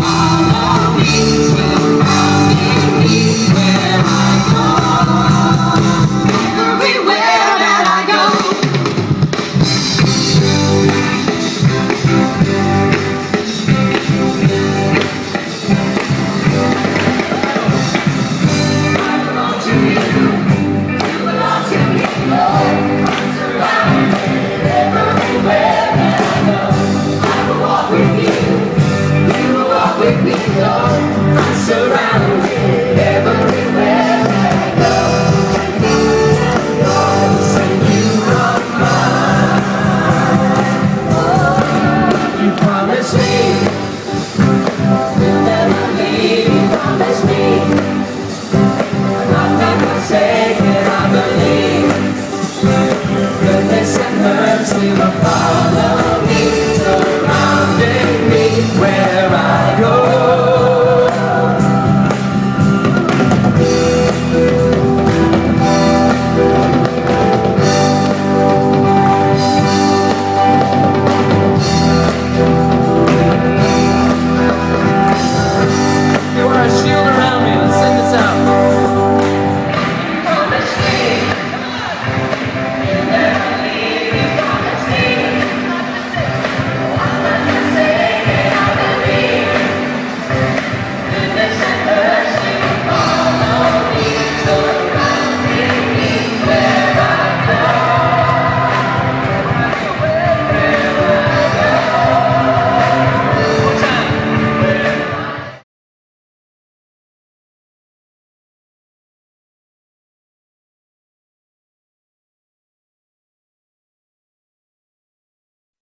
All our will sing